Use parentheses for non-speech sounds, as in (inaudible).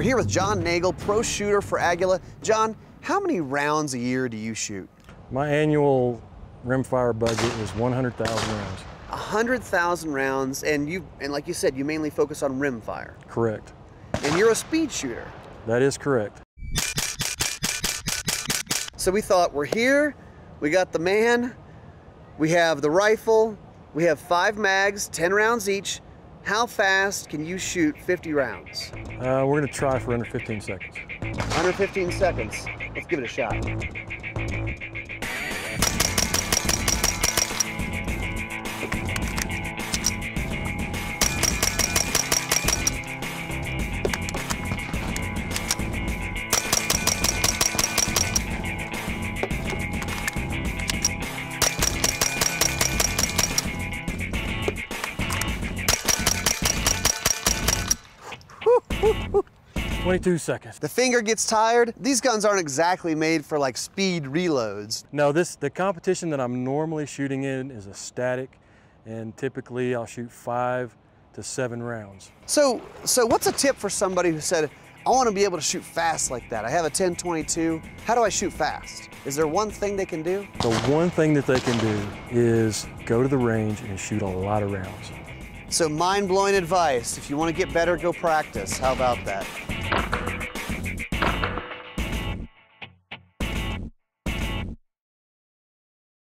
We're here with John Nagel, pro shooter for Aguila. John, how many rounds a year do you shoot? My annual rimfire budget is 100,000 rounds. 100,000 rounds, and you and like you said, you mainly focus on rimfire. Correct. And you're a speed shooter. That is correct. So we thought we're here, we got the man, we have the rifle, we have five mags, 10 rounds each. How fast can you shoot 50 rounds? Uh, we're going to try for under 15 seconds. Under 15 seconds. Let's give it a shot. (laughs) Twenty-two seconds. The finger gets tired. These guns aren't exactly made for like speed reloads. No, this the competition that I'm normally shooting in is a static, and typically I'll shoot five to seven rounds. So, so what's a tip for somebody who said, I want to be able to shoot fast like that. I have a 1022. How do I shoot fast? Is there one thing they can do? The one thing that they can do is go to the range and shoot a lot of rounds. So mind-blowing advice. If you want to get better, go practice. How about that?